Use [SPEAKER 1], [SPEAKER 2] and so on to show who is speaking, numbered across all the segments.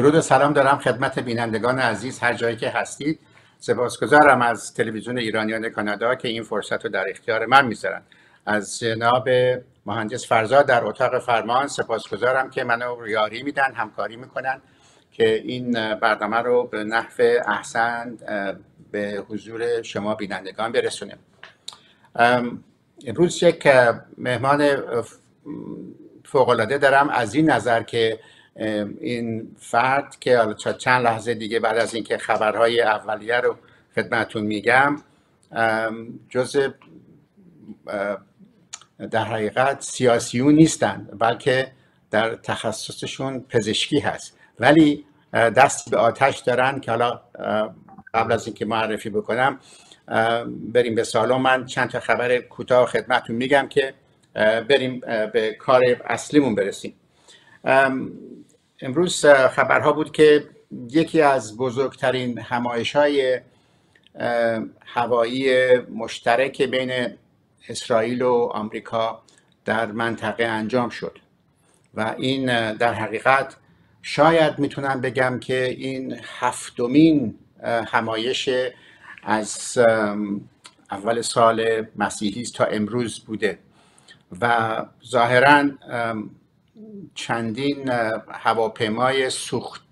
[SPEAKER 1] درود و سلام دارم خدمت بینندگان عزیز هر جایی که هستید. سپاسگزارم از تلویزیون ایرانیان کانادا که این فرصت رو در اختیار من می‌ذارن. از جناب مهندس فرزاد در اتاق فرمان سپاسگزارم که منو یاری میدن همکاری می‌کنن که این برنامه رو به نحو احسن به حضور شما بینندگان برسونیم. امروز یک مهمان فوقالعاده دارم. از این نظر که این فرد که چند لحظه دیگه بعد از اینکه خبرهای اولیه رو خدمتون میگم جز در حقیقت سیاسیون نیستن بلکه در تخصصشون پزشکی هست. ولی دستی به آتش دارن که حالا قبل از اینکه معرفی بکنم بریم به سالن. من چند تا خبر کوتاه خدمتون میگم که بریم به کار اصلیمون برسیم. امروز خبرها بود که یکی از بزرگترین همایش های هوایی مشترک بین اسرائیل و آمریکا در منطقه انجام شد و این در حقیقت شاید می‌تونم بگم که این هفتمین همایش از اول سال مسیحی تا امروز بوده و ظاهرا چندین هواپیمای سوخت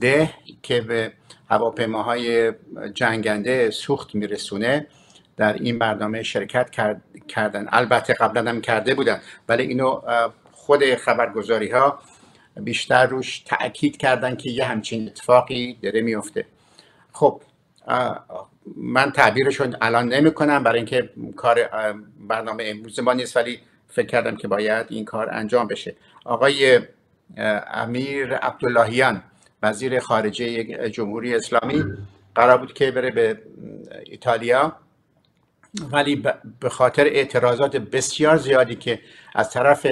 [SPEAKER 1] ده که به هواپیماهای جنگنده سوخت میرسونه در این برنامه شرکت کردن. البته قبلا هم کرده بودن ولی اینو خود خبرگزاری ها بیشتر روش تاکید کردن که یه همچین اتفاقی داره میفته خب من تعبیرشون الان نمی کنم برای اینکه کار برنامه امروز ما نیست ولی فکر کردم که باید این کار انجام بشه. آقای امیر عبداللهیان وزیر خارجه جمهوری اسلامی قرار بود که بره به ایتالیا ولی به خاطر اعتراضات بسیار زیادی که از طرف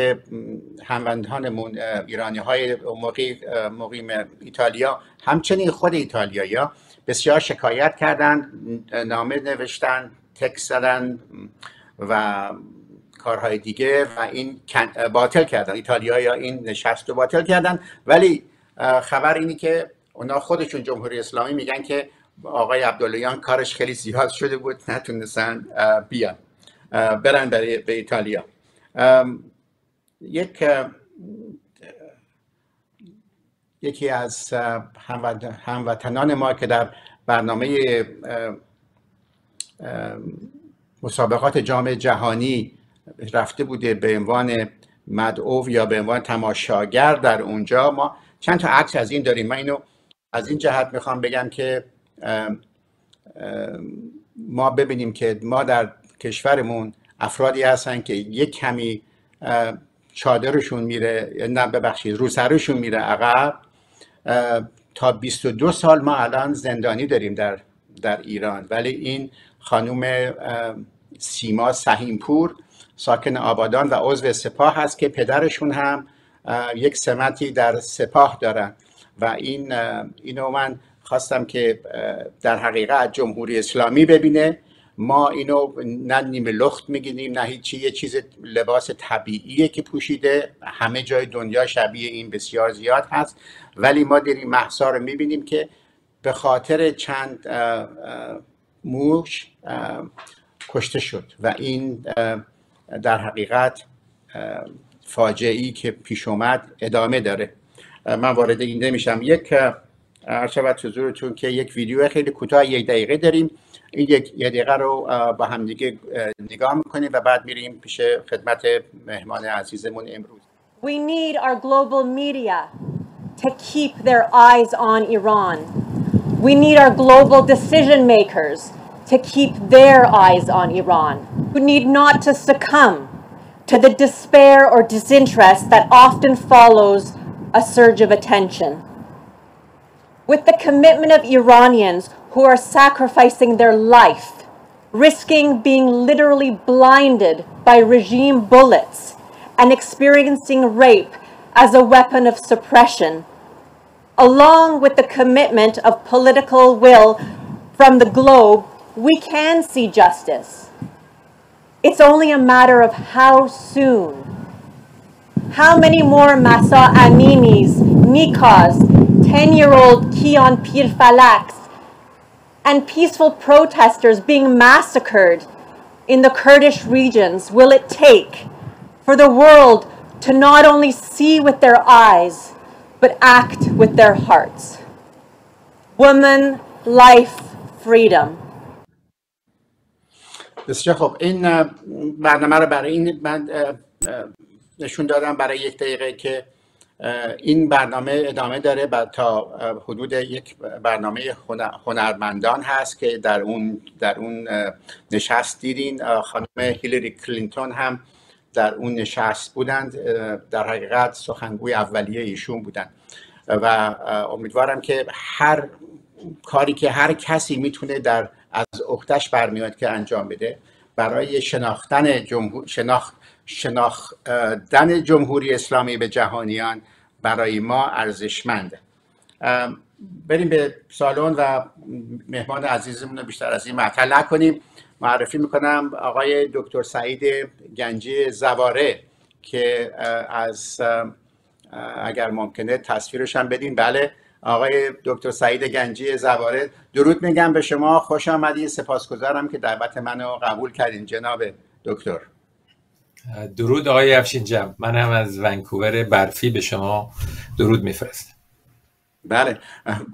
[SPEAKER 1] هموندهانمون ایرانی های مقیم ایتالیا همچنین خود ایتالیایی بسیار شکایت کردن نامه نوشتن تکس زدن و کارهای دیگه و این باطل کردن. ایتالیا این نشست رو باطل کردن. ولی خبر اینی که اونا خودشون جمهوری اسلامی میگن که آقای عبداللهیان کارش خیلی زیاد شده بود نتونستن بیان برن به ایتالیا. یک یکی از هموطنان ما که در برنامه مسابقات جام جهانی رفته بوده به عنوان مدعو یا به عنوان تماشاگر در اونجا. ما چند تا عکس از این داریم. من اینو از این جهت می‌خوام بگم که ما ببینیم که ما در کشورمون افرادی هستن که یک کمی چادرشون میره نه ببخشید روسرشون میره عقب. تا 22 سال ما الان زندانی داریم در, در ایران. ولی این خانوم سیما سهیمپور ساکن آبادان و عضو سپاه هست که پدرشون هم یک سمتی در سپاه دارن. و این اینو من خواستم که در حقیقت جمهوری اسلامی ببینه. ما اینو نه نیمه لخت می‌گیریم نه هیچی. یه چیز لباس طبیعیه که پوشیده. همه جای دنیا شبیه این بسیار زیاد هست. ولی ما در این محصا رو می‌بینیم که به خاطر چند موش کشته شد. و این در حقیقت فاجعه که پیش اومد ادامه داره. من وارد این نمیشم. یک عرض حضورتون که یک ویدیو خیلی کوتاه یک دقیقه داریم. این یک دقیقه رو با همدیگه نگاه می‌کنیم و بعد میریم پیش خدمت مهمان عزیزمون امروز.
[SPEAKER 2] We need our global media to keep their eyes on Iran. We need our global decision makers to keep their eyes on Iran. who need not to succumb to the despair or disinterest that often follows a surge of attention. With the commitment of Iranians who are sacrificing their life, risking being literally blinded by regime bullets and experiencing rape as a weapon of suppression, along with the commitment of political will from the globe, we can see justice. It's only a matter of how soon. How many more Masa Aminis Nikaz, 10 year old Kian Pirfalax, and peaceful protesters being massacred in the Kurdish regions will it take for the world to not only see with their eyes, but act with their hearts? Woman, life, freedom.
[SPEAKER 1] بسیار خب این برنامه رو برای این من نشون دادم برای یک دقیقه که این برنامه ادامه داره و تا حدود یک برنامه هنرمندان هست که در اون در اون نشست دیدین. خانم هیلری کلینتون هم در اون نشست بودند. در حقیقت سخنگوی اولیه ایشون بودند. و امیدوارم که هر کاری که هر کسی می‌تونه در از اختش برمیاد که انجام بده. برای شناختن جمهور شناخت شناختن جمهوری اسلامی به جهانیان برای ما ارزشمنده بریم به سالن و مهمان عزیزمون رو بیشتر از این معطل نکنیم. معرفی می‌کنم آقای دکتر سعید گنجی زواره که از اگر ممکنه تصویرش هم بدین. بله. آقای دکتر سعید گنجی زواره درود میگم به شما خوش آمدید سپاسگزارم که دعوت منو قبول کردین. جناب دکتر.
[SPEAKER 3] درود آقای افشین جم من هم از ونکوور برفی به شما درود میفرستم.
[SPEAKER 1] بله.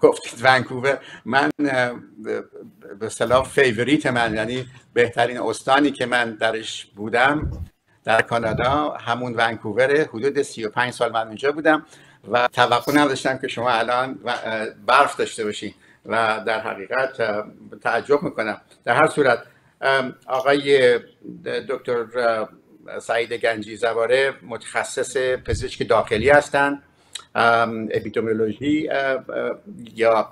[SPEAKER 1] گفتید ونکوور من به اصطلاح favorite من یعنی بهترین استانی که من درش بودم در کانادا همون ونکوور حدود 35 سال من اونجا بودم. و توقع نداشتم که شما الان برف داشته باشین و در حقیقت تعجب می‌کنم. در هر صورت آقای دکتر سعید گنجی زواره متخصص پزشک داخلی هستند اپیدمیولوژی یا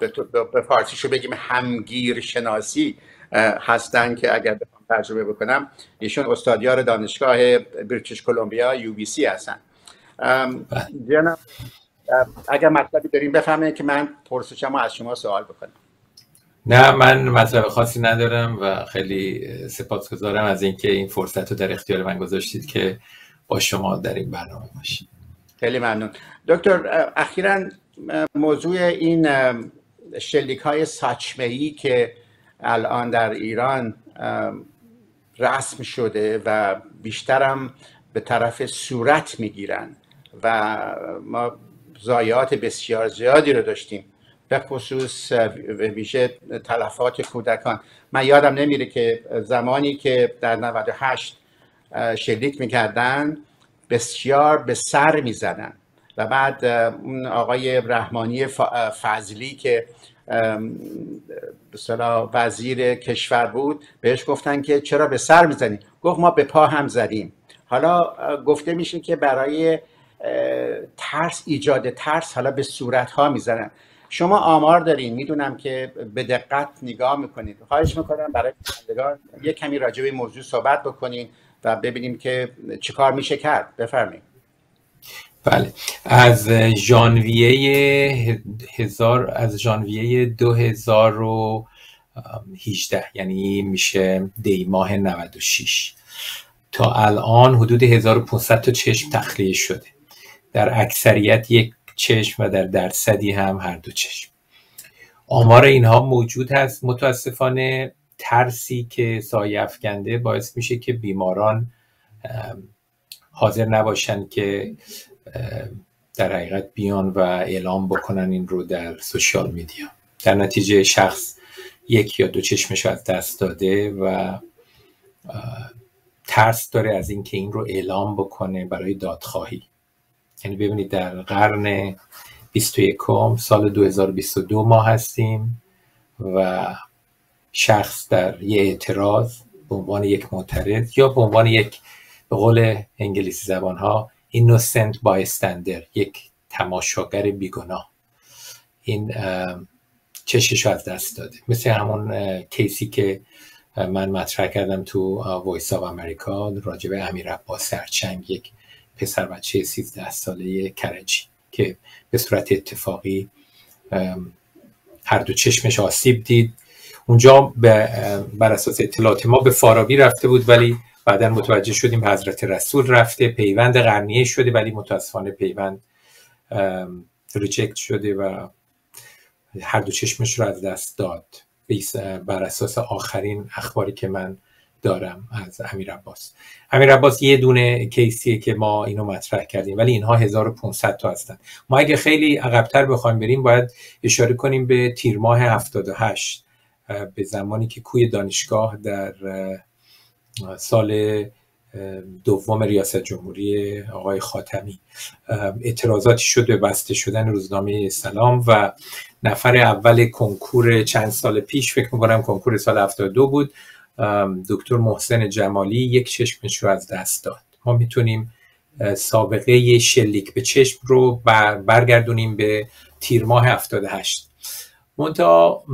[SPEAKER 1] به فارسیشو بگیم همگیر شناسی هستند که اگر بخوام ترجمه بکنم ایشون استادیار دانشگاه بریتیش کلمبیا یو بی سی هستن. جناب اگر مطلبی داریم بفهمه که من پرسشمو از شما سوال بکنم.
[SPEAKER 3] نه من مطلب خاصی ندارم و خیلی سپاسگزارم از اینکه این فرصت رو در اختیار من گذاشتید که با شما در این برنامه باشید
[SPEAKER 1] خیلی ممنون. دکتر اخیرا موضوع این شلیک های ساچمه که الان در ایران رسم شده و بیشترم به طرف صورت می‌گیرن و ما ضایعات بسیار زیادی رو داشتیم. به خصوص ویژه تلفات کودکان. من یادم نمیره که زمانی که در 98 شلیک می‌کردن بسیار به سر می‌زدن. و بعد اون آقای رحمانی فضلی که به وزیر کشور بود بهش گفتن که چرا به سر می‌زنی؟ گفت ما به پا هم زدیم. حالا گفته میشه که برای ترس ایجاد ترس حالا به صورت ها می‌زنن شما آمار دارین می‌دونم که به دقت نگاه می‌کنید. خواهش می‌کنم برای کنندگان یک کمی راجع به موضوع صحبت بکنین و ببینیم که چیکار میشه کرد. بفرمایید.
[SPEAKER 3] بله. از ژانویه هزار از ژانویه 2018 یعنی میشه دی ماه 96 تا الان حدود 1500 تا چشم تخلیه شده. در اکثریت یک چشم و در درصدی هم هر دو چشم. آمار اینها موجود هست. متاسفانه ترسی که سایه افکنده باعث میشه که بیماران حاضر نباشن که در حقیقت بیان و اعلام بکنن این رو در سوشیال میدیا. در نتیجه شخص یک یا دو چشمش از دست داده و ترس داره از اینکه این رو اعلام بکنه برای دادخواهی. یعنی ببینید در قرن 21 سال 2022 ما هستیم و شخص در یه اعتراض به عنوان یک معترض یا به عنوان یک به قول انگلیسی زبان ها innocent bystander یک تماشاگر بیگناه. این چشش از دست داده. مثل همون case ی که من مطرح کردم تو Voice of America راجب امیر عباس سرچنگ یک پسر بچه 13 ساله کرجی که به صورت اتفاقی هر دو چشمش آسیب دید. اونجا بر اساس اطلاعات ما به فارابی رفته بود ولی بعدا متوجه شدیم به حضرت رسول رفته پیوند قرنیه شده ولی متاسفانه پیوند ریجکت شده و هر دو چشمش رو از دست داد. بر اساس آخرین اخباری که من دارم از امیر عباس. امیر عباس یه دونه کیسیه که ما اینو مطرح کردیم ولی اینها 1500 تا هستن. ما اگه خیلی عقبتر بخوایم بریم باید اشاره کنیم به تیر ماه 78 به زمانی که کوی دانشگاه در سال دوم ریاست جمهوری آقای خاتمی اعتراضاتی شد به بسته شدن روزنامه سلام و نفر اول کنکور چند سال پیش فکر می‌کنم کنکور سال 72 بود. دکتر محسن جمالی یک چشمش رو از دست داد. ما می‌تونیم سابقه شلیک به چشم رو برگردونیم به تیر ماه 78 منتها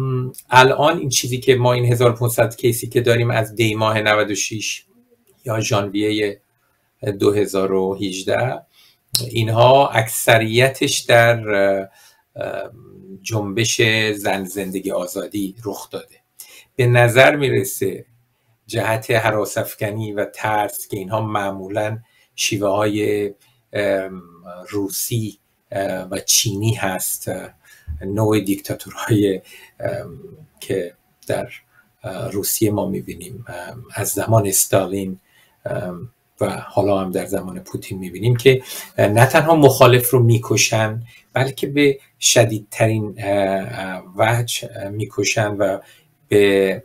[SPEAKER 3] الان این چیزی که ما این 1500 کیسی که داریم از دی ماه 96 یا ژانویه 2018 اینها اکثریتش در جنبش زن زندگی آزادی رخ داده. به نظر می‌رسه جهت حراسفکنی و ترس که اینها معمولا شیوه های روسی و چینی هست نوع دیکتاتورهای که در روسیه ما می‌بینیم. از زمان استالین و حالا هم در زمان پوتین می‌بینیم که نه تنها مخالف رو می‌کشن بلکه به شدیدترین وجه می‌کشن و به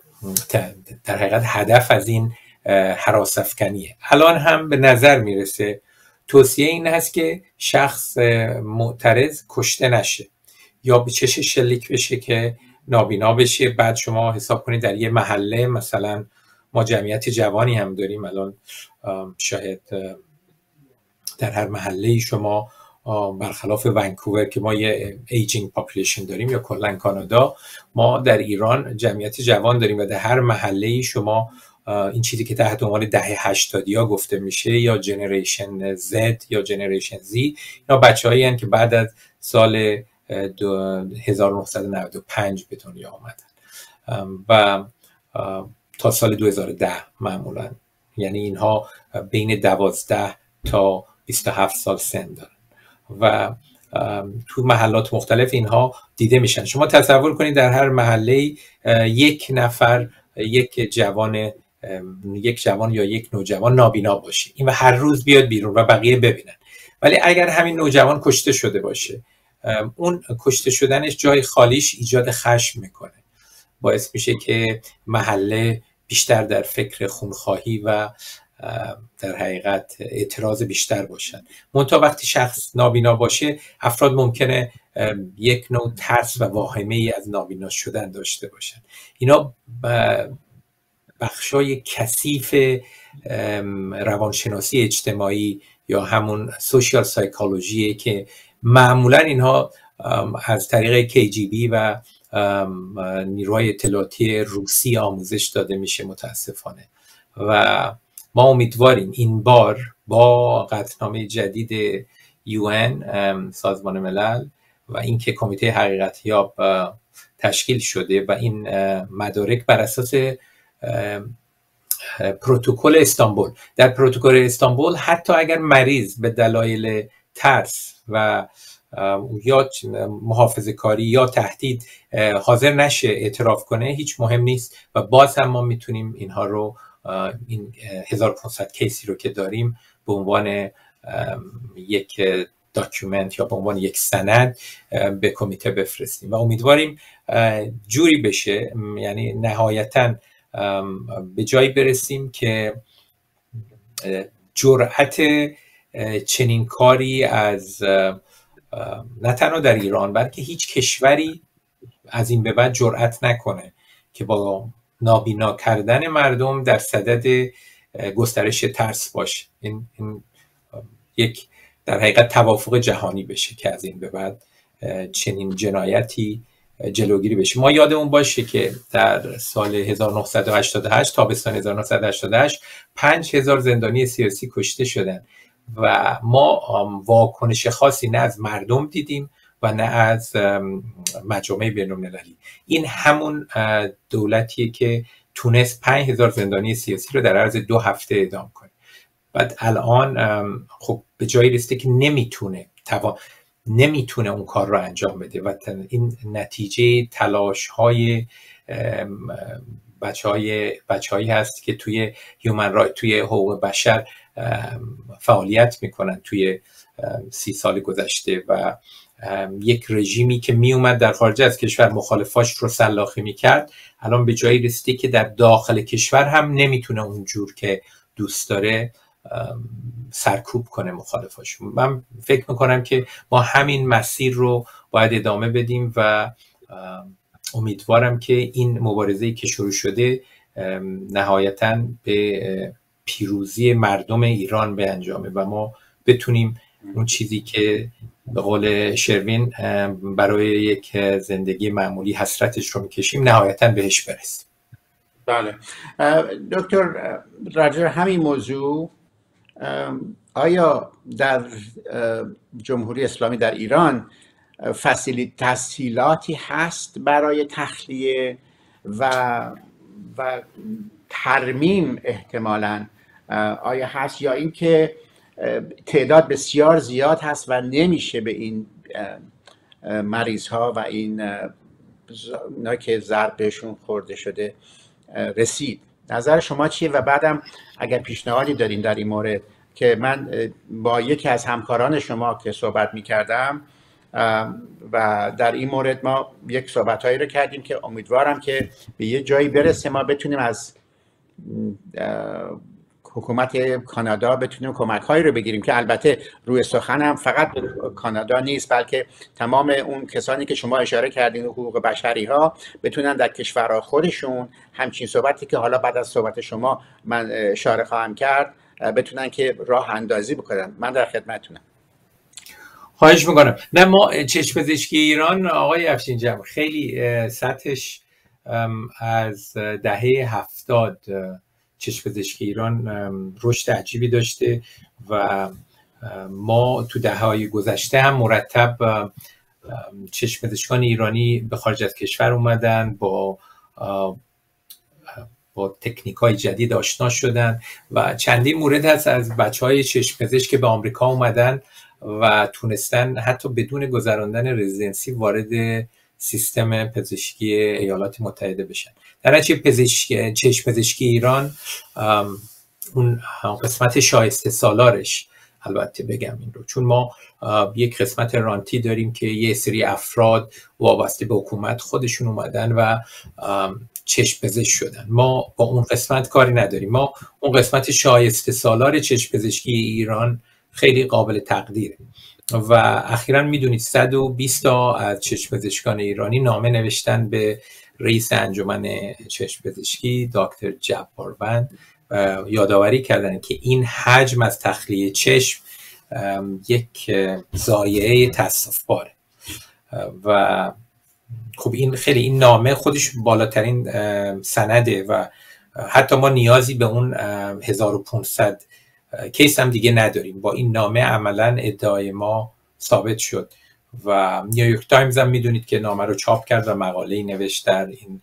[SPEAKER 3] در حقیقت هدف از این حراسفکنیه الان هم به نظر می‌رسه توصیه این هست که شخص معترض کشته نشه یا به چش شلیک بشه که نابینا بشه. بعد شما حساب کنید در یه محله مثلا ما جمعیت جوانی هم داریم الان شاید در هر محله شما برخلاف ونکوور که ما یه aging population داریم یا کلا کانادا ما در ایران جمعیت جوان داریم و در هر محله شما این چیزی که تحت عنوان دهه ها گفته میشه یا generation Z یا generation Z یا بچه هایی که بعد از سال 1995 به دنیا آمدن. و تا سال 2010 معمولا. یعنی اینها بین 12 تا 27 سال سن دارن. و تو محلات مختلف اینها دیده میشن. شما تصور کنید در هر محله یک نفر یک جوان یک جوان یا یک نوجوان نابینا باشه این و هر روز بیاد بیرون و بقیه ببینن. ولی اگر همین نوجوان کشته شده باشه اون کشته شدنش جای خالیش ایجاد خشم می‌کنه. باعث میشه که محله بیشتر در فکر خونخواهی و در حقیقت اعتراض بیشتر باشن. منتها وقتی شخص نابینا باشه افراد ممکنه یک نوع ترس و واهمه ای از نابینا شدن داشته باشن. اینا بخشای کثیف روانشناسی اجتماعی یا همون سوشیال سایکولوژیه که معمولا اینها از طریق KGB و نیروهای اطلاعاتی روسی آموزش داده میشه متاسفانه. و ما امیدواریم این بار با قطنامه جدید یون سازمان ملل و اینکه کمیته حقیقت یاب تشکیل شده و این مدارک بر اساس پروتکل استانبول. در پروتکل استانبول حتی اگر مریض به دلایل ترس و یا محافظه کاری یا تهدید حاضر نشه اعتراف کنه هیچ مهم نیست و باز هم ما می‌تونیم اینها رو این 1500 case ی رو که داریم به عنوان یک document یا به عنوان یک سند به کمیته بفرستیم. و امیدواریم جوری بشه. یعنی نهایتا به جایی برسیم که جرأت چنین کاری از نه تنها در ایران بلکه هیچ کشوری از این به بعد جرأت نکنه که با نابینا کردن مردم در صدد گسترش ترس باشه. این, این یک در حقیقت توافق جهانی بشه که از این به بعد چنین جنایتی جلوگیری بشه. ما یادمون باشه که در سال 1988 تابستان 1988 5000 زندانی سیاسی کشته شدن و ما واکنش خاصی نه از مردم دیدیم و نه از مجامع بین این همون دولتیه که تونست 5000 زندانی سیاسی رو در عرض دو هفته اعدام کنه. بعد الان خب به جایی رسیده که نمی‌تونه نمی‌تونه اون کار رو انجام بده و این نتیجه تلاش های بچه های بچه هایی هست که توی هیومن رای توی حقوق بشر فعالیت می‌کنن توی سی سال گذشته و یک رژیمی که می اومد در خارج از کشور مخالفاش رو سلاخی می‌کرد الان به جایی رسیده که در داخل کشور هم نمی‌تونه اونجور که دوست داره سرکوب کنه مخالفاش. من فکر می‌کنم که ما همین مسیر رو باید ادامه بدیم و امیدوارم که این مبارزه که شروع شده نهایتا به پیروزی مردم ایران به انجامه و ما بتونیم اون چیزی که به قول شروین برای یک زندگی معمولی حسرتش رو می‌کشیم نهایتا بهش برسیم.
[SPEAKER 1] بله. دکتر راجر همین موضوع آیا در جمهوری اسلامی در ایران فسیلی تسهیلاتی هست برای تخلیه و و ترمیم احتمالا آیا هست یا اینکه تعداد بسیار زیاد هست و نمیشه به این مریض ها و این اینا که ضرب بهشون خورده شده رسید. نظر شما چیه؟ و بعدم اگر پیشنهادی دارین در این مورد که من با یکی از همکاران شما که صحبت می کردم و در این مورد ما یک صحبت هایی رو کردیم که امیدوارم که به یه جایی برسه ما بتونیم از حکومت کانادا بتونیم کمک هایی رو بگیریم که البته روی سخن هم فقط کانادا نیست بلکه تمام اون کسانی که شما اشاره کردین حقوق بشری ها بتونن در کشورها خودشون همچین صحبتی که حالا بعد از صحبت شما من اشاره خواهم کرد بتونن که راه اندازی بکنن. من در خدمتتونم.
[SPEAKER 3] خواهش می‌کنم. نه ما چشم پزشکی ایران آقای افشین جمع خیلی سطحش از دهه هفتاد چشم پزشکی ایران رشد عجیبی داشته و ما تو دهه های گذشته هم مرتب چشم پزشکان ایرانی به خارج از کشور اومدن با با تکنیک های جدید آشنا شدن و چندین مورد هست از بچه های چشم پزشک که به آمریکا اومدن و تونستن حتی بدون گذراندن رزیدنسی وارد سیستم پزشکی ایالات متحده بشن در پزشکی چشم پزشکی ایران اون قسمت شایسته سالارش البته بگم این رو. چون ما یک قسمت رانتی داریم که یه سری افراد وابسته به حکومت خودشون اومدن و چشم پزشک شدن. ما با اون قسمت کاری نداریم. ما اون قسمت شایسته سالار چشم پزشکی ایران خیلی قابل تقدیره و اخیرا می‌دونید 120 تا از چشم پزشکان ایرانی نامه نوشتن به رئیس انجمن چشم پزشکی دکتر جباروند یادآوری کردن که این حجم از تخلیه چشم یک ضایعه تاسف باره و خب این خیلی این نامه خودش بالاترین سنده و حتی ما نیازی به اون 1500 case هم دیگه نداریم. با این نامه عملا ادعای ما ثابت شد و New York Times هم می‌دونید که نامه رو چاپ کرد و مقاله نوشت در این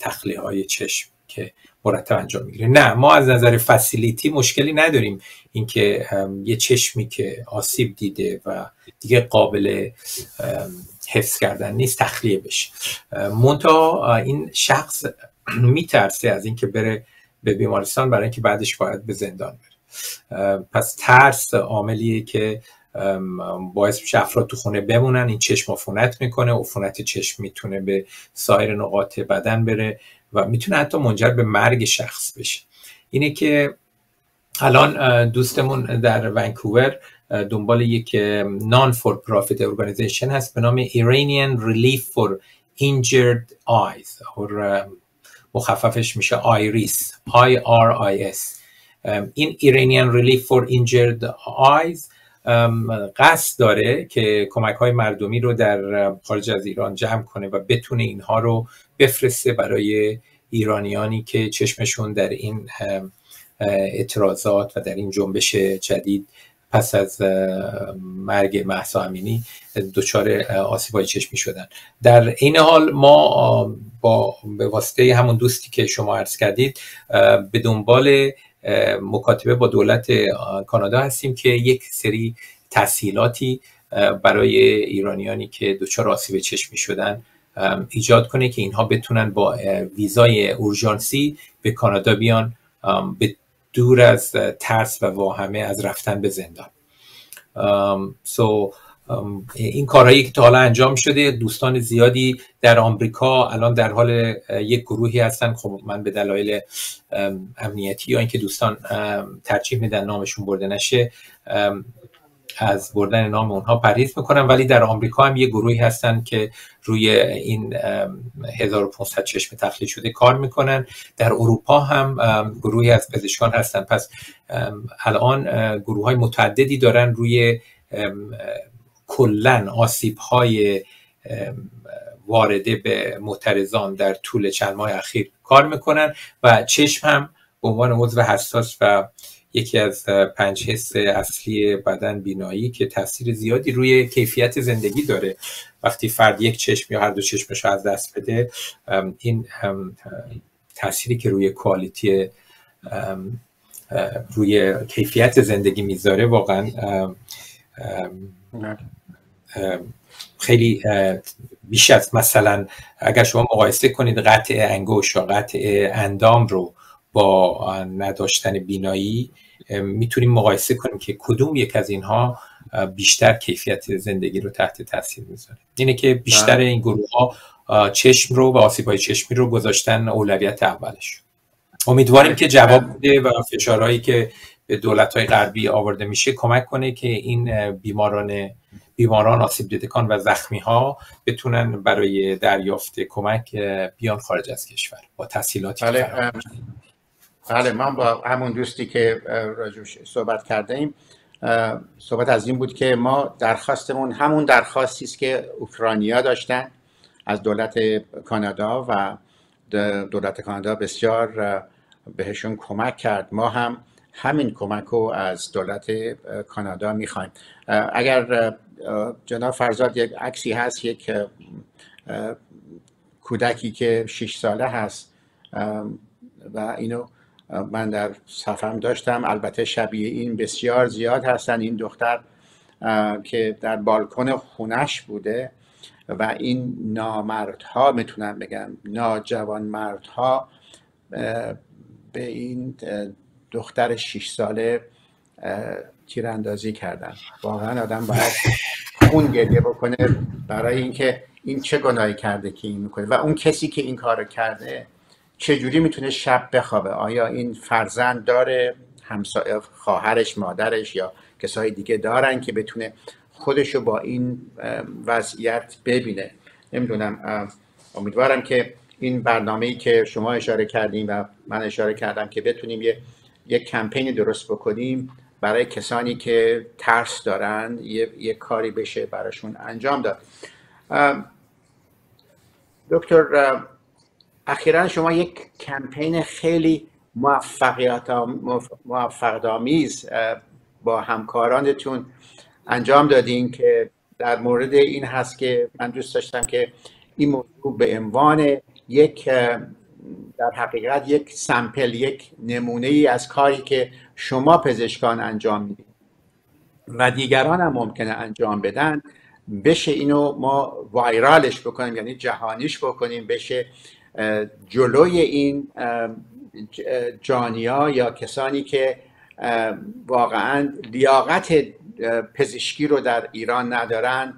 [SPEAKER 3] تخلیه های چشم که مرتب انجام می‌گیره. نه ما از نظر فسیلیتی مشکلی نداریم. اینکه یه چشمی که آسیب دیده و دیگه قابل حفظ کردن نیست تخلیه بشه. منتها این شخص میترسه از اینکه بره به بیمارستان برای اینکه بعدش باید به زندان بره. پس ترس عاملیه که باعث میشه افراد تو خونه بمونن. این چشم عفونت می‌کنه. عفونت چشم می‌تونه به سایر نقاط بدن بره و می‌تونه حتی منجر به مرگ شخص بشه. اینه که الان دوستمون در ونکوور دنبال یک non for profit organization هست به نام Iranian Relief for Injured Eyes مخففش میشه IRIS I R I S این Iranian Relief for Injured Eyes. قصد داره که کمک های مردمی رو در خارج از ایران جمع کنه و بتونه اینها رو بفرسته برای ایرانیانی که چشمشون در این اعتراضات و در این جنبش جدید پس از مرگ محسا امینی دچار آسیبای چشمی شدن. در این حال ما با به واسطه همون دوستی که شما عرض کردید به دنبال مکاتبه با دولت کانادا هستیم که یک سری تسهیلاتی برای ایرانیانی که دچار آسیب چشمی شدن ایجاد کنه که اینها بتونن با ویزای اورژانسی به کانادا بیان به دور از ترس و واهمه از رفتن به زندان. سو این کارهایی که تا حالا انجام شده دوستان زیادی در آمریکا الان در حال یک گروهی هستن. خب من به دلایل امنیتی یا اینکه دوستان ترجیح میدن نامشون برده نشه از بردن نام اونها پرهیز می‌کنن ولی در آمریکا هم یه گروهی هستن که روی این 1500 چشم تخلیه شده کار می‌کنن. در اروپا هم گروهی از پزشکان هستن. پس الان گروه های متعددی دارن روی کلا آسیب های وارده به معترضان در طول چند ماه اخیر کار می‌کنن و چشم هم به عنوان عضو حساس و یکی از پنج حس اصلی بدن بینایی که تاثیر زیادی روی کیفیت زندگی داره. وقتی فرد یک چشم یا هر دو چشمش از دست بده این تأثیری که روی کوالیتی روی کیفیت زندگی می‌ذاره واقعا خیلی بیش از مثلا اگر شما مقایسه کنید قطع انگوش یا قطع اندام رو با نداشتن بینایی می‌تونیم مقایسه کنیم که کدوم یک از اینها بیشتر کیفیت زندگی رو تحت تاثیر می‌ذاره اینه که بیشتر بله. این گروه ها چشم رو و آسیب های چشمی رو گذاشتن اولویت اولش امیدواریم که جواب بله. بده و فشارهایی که به دولت های غربی آورده میشه کمک کنه که این بیماران بیماران آسیب دیدکان و زخمی ها بتونن برای دریافت کمک بیان خارج از کشور با تحصیلاتی
[SPEAKER 1] بله بله من با همون دوستی که راجوش صحبت کرده ایم صحبت از این بود که ما درخواستمون همون درخواستی است که اوکراینیا داشتن از دولت کانادا و دولت کانادا بسیار بهشون کمک کرد. ما هم همین کمک رو از دولت کانادا می‌خوایم. اگر جناب فرزاد یک عکسی هست یک کودکی که 6 ساله هست و اینو من در سفرم داشتم. البته شبیه این بسیار زیاد هستن. این دختر که در بالکن خونش بوده و این نامردها می‌تونم بگم ناجوان مردها به این دختر 6 ساله تیراندازی کردن. واقعا آدم باید خون گریه بکنه برای اینکه این چه گناهی کرده که این می‌کنه و اون کسی که این کار کرده چجوری می‌تونه شب بخوابه؟ آیا این فرزند داره همسایه خواهرش مادرش یا کسای دیگه دارن که بتونه خودشو با این وضعیت ببینه؟ نمی‌دونم. امیدوارم که این برنامه ای که شما اشاره کردیم و من اشاره کردم که بتونیم یه یک کمپین درست بکنیم برای کسانی که ترس دارن یه, یه کاری بشه براشون انجام داد. دکتر اخیرا شما یک کمپین خیلی موفقیت موفقیت آمیز با همکارانتون انجام دادین که در مورد این هست که من دوست داشتم که این موضوع به عنوان یک در حقیقت یک سمپل یک نمونه ای از کاری که شما پزشکان انجام می‌دید. و دیگران هم ممکنه انجام بدن. بشه اینو ما وایرالش بکنیم یعنی جهانیش بکنیم بشه جلوی این جانیا یا کسانی که واقعا لیاقت پزشکی رو در ایران ندارن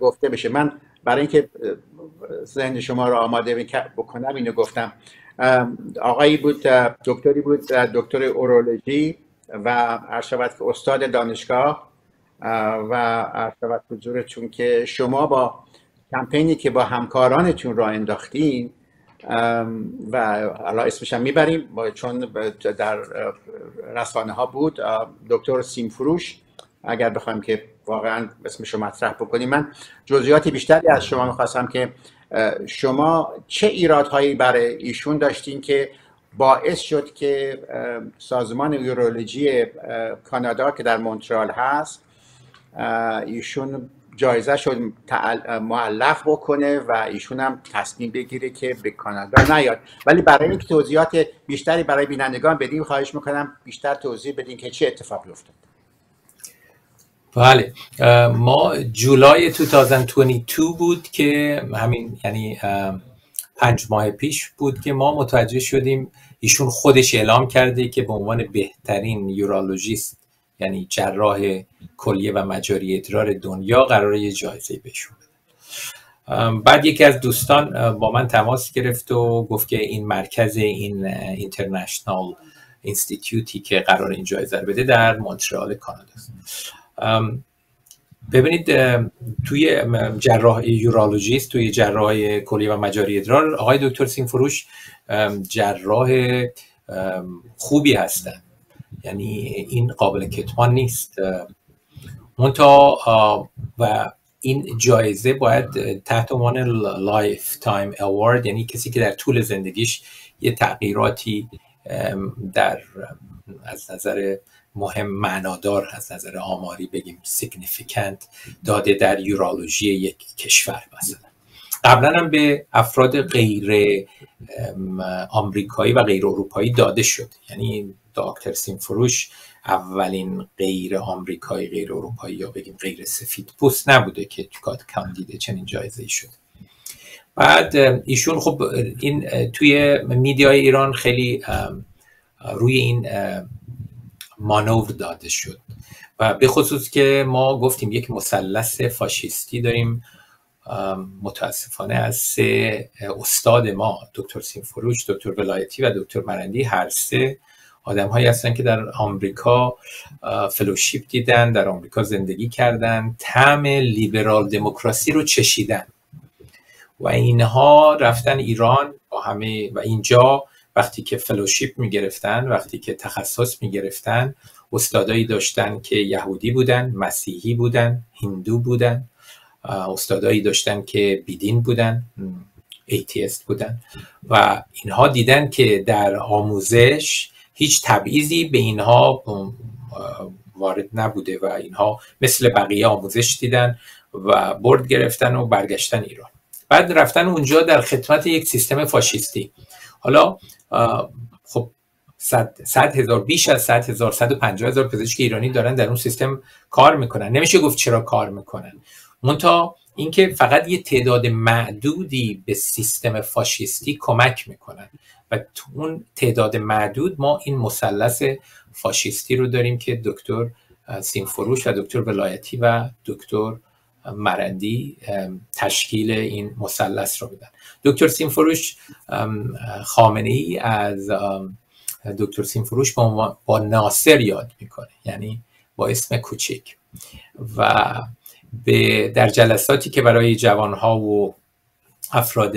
[SPEAKER 1] گفته بشه. من برای اینکه ذهن شما رو آماده بکنم اینو گفتم. آقایی بود دکتری بود دکتر اورولوژی و ارشبت که استاد دانشگاه. و ارشبت حضورتون که شما با کمپینی که با همکارانتون را انداختین و حالا اسمش هم می‌بریم چون در رسانه ها بود دکتر سیمفروش. اگر بخوایم که واقعا اسمش رو مطرح بکنیم من جزئیات بیشتری از شما می‌خواستم که شما چه ایرادهایی برای ایشون داشتین که باعث شد که سازمان یورولوژی کانادا که در مونترال هست ایشون جایزه شد معلق بکنه و ایشون هم تصمیم بگیره که به کانادا نیاد. ولی برای اینکه توضیحات بیشتری برای بینندگان بدیم خواهش می‌کنم بیشتر توضیح بدین که چه اتفاقی افتاد
[SPEAKER 3] بله. ما جولای 2022 بود که همین یعنی پنج ماه پیش بود که ما متوجه شدیم ایشون خودش اعلام کرده که به عنوان بهترین یورولوژیست یعنی جراح کلیه و مجاری ادرار دنیا قراره یه جایزه بهشون بعد یکی از دوستان با من تماس گرفت و گفت که این مرکز این اینترنشنال اینستیتیوتی که قرار این جایزه بده در مونترال کانادا است. ببینید توی جراح یورولوژیست توی جراح کلی و مجاری ادرار آقای دکتر سینفروش جراح خوبی هستن. یعنی این قابل کتمان نیست. منتها و این جایزه باید تحت عنوان lifetime award یعنی کسی که در طول زندگیش یه تغییراتی در از نظر مهم معنادار از نظر آماری بگیم significant داده در urology یک کشور مثلا. قبلا هم به افراد غیر آمریکایی و غیر اروپایی داده شد. یعنی دکتر سیمفروش اولین غیر آمریکایی غیر اروپایی یا بگیم غیر سفید پوست نبوده که کاندیده چنین جایزه شد بعد ایشون خب این توی میدیای ایران خیلی روی این مانور داده شد. و به خصوص که ما گفتیم یک مثلث فاشیستی داریم متاسفانه از سه استاد ما دکتر سینفروش دکتر ولایتی و دکتر مرندی هر سه آدم هایی هستن که در آمریکا فلوشیپ دیدن در آمریکا زندگی کردن طعم لیبرال دموکراسی رو چشیدن. و اینها رفتن ایران با همه و اینجا وقتی که فلوشیپ می گرفتن وقتی که تخصص می گرفتن استادایی داشتن که یهودی بودن مسیحی بودن هندو بودن استادایی داشتن که بیدین بودن ایتیست بودن و اینها دیدن که در آموزش هیچ تبعیضی به اینها وارد نبوده و اینها مثل بقیه آموزش دیدن و برد گرفتن و برگشتن ایران. بعد رفتن اونجا در خدمت یک سیستم فاشیستی. حالا خب صد, هزار بیش از صد هزار صد و پنجاه هزار پزشک ایرانی دارن در اون سیستم کار می‌کنن. نمیشه گفت چرا کار می‌کنن. منتها اینکه فقط یه تعداد معدودی به سیستم فاشیستی کمک می‌کنن. و تو اون تعداد معدود ما این مثلث فاشیستی رو داریم که دکتر سینفروش و دکتر ولایتی و دکتر مرندی تشکیل این مثلث رو بدن دکتر سینفروش خامنه ای از دکتر سینفروش با, با ناصر یاد می‌کنه یعنی با اسم کوچیک و به در جلساتی که برای جوانها و افراد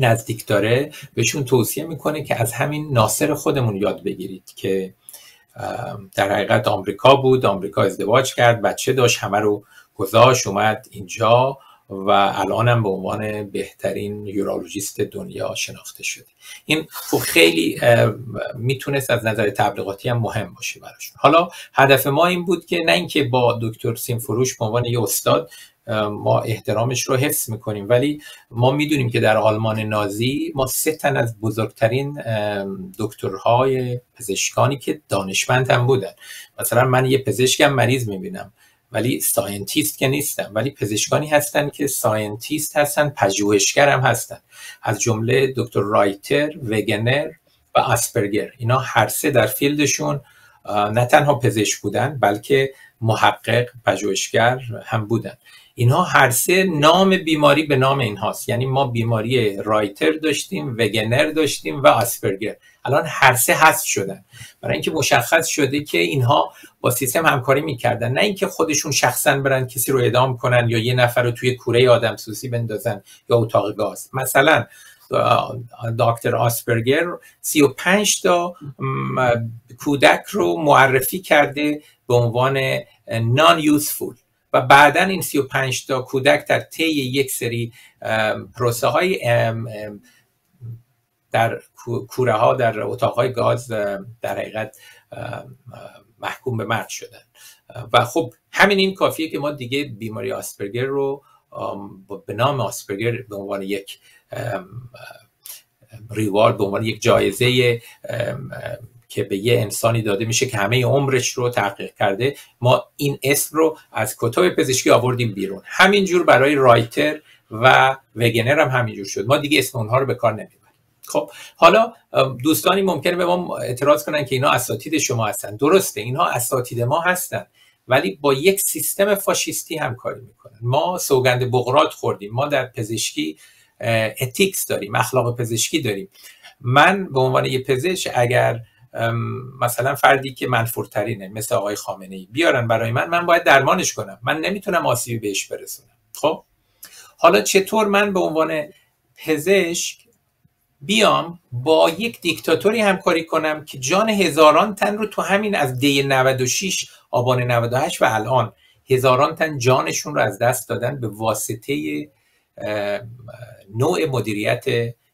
[SPEAKER 3] نزدیک داره بهشون توصیه می‌کنه که از همین ناصر خودمون یاد بگیرید که در حقیقت آمریکا بود آمریکا ازدواج کرد بچه داشت همه رو گذاشت اومد اینجا و الان هم به عنوان بهترین یورولوژیست دنیا شناخته شده. این خب خیلی می‌تونست از نظر تبلیغاتی هم مهم باشه براشون. حالا هدف ما این بود که نه اینکه با دکتر سیمفروش به عنوان یه استاد ما احترامش رو حفظ می‌کنیم ولی ما می‌دونیم که در آلمان نازی ما سه تن از بزرگترین دکترهای پزشکانی که دانشمند هم بودن. مثلا من یه پزشکم مریض می‌بینم. ولی scientist که نیستن ولی پزشکانی هستن که scientist هستن پژوهشگر هم هستن. از جمله دکتر رایتر وگنر و اسپرگر. اینا هر سه در field شون نه تنها پزشک بودن بلکه محقق پژوهشگر هم بودن. اینها هر سه نام بیماری به نام اینهاست یعنی ما بیماری رایتر داشتیم وگنر داشتیم و اسپرگر الان هر سه هست شدن. برای اینکه مشخص شده که اینها با سیستم همکاری می‌کردن. نه اینکه خودشون شخصا برن کسی رو اعدام کنن یا یه نفر رو توی کوره آدم‌سوزی بندازن یا اتاق گاز. مثلا دکتر آسپرگر 35 تا کودک رو معرفی کرده به عنوان نان یوزفول. و بعدا این 35 تا کودک در طی یک سری پروسه های در کوره ها در اتاق های گاز در حقیقت محکوم به مرد شدن. و خب همین این کافیه که ما دیگه بیماری آسپرگر رو به نام آسپرگر به عنوان یک ریوارد به عنوان یک جایزه که به یه انسانی داده میشه که همه عمرش رو تحقیق کرده. ما این اسم رو از کتاب پزشکی آوردیم بیرون. همینجور برای رایتر و وگنر هم همینجور شد. ما دیگه اسم اونها رو به کار نمی‌بریم. خب حالا دوستانی ممکنه به ما اعتراض کنن که اینا اساتید شما هستن. درسته اینها اساتید ما هستن. ولی با یک سیستم فاشیستی همکاری می‌کنن. ما سوگند بغرات خوردیم. ما در پزشکی اتیکس داریم اخلاق پزشکی داریم. من به عنوان یه پزشک اگر مثلا فردی که منفورترینه مثل آقای خامنه ای بیارن برای من من باید درمانش کنم. من نمی‌تونم آسیبی بهش برسونم. خب؟ حالا چطور من به عنوان پزشک بیام با یک دیکتاتوری همکاری کنم که جان هزاران تن رو تو همین از دی 96 آبان 98 و الان هزاران تن جانشون رو از دست دادن به واسطه نوع مدیریت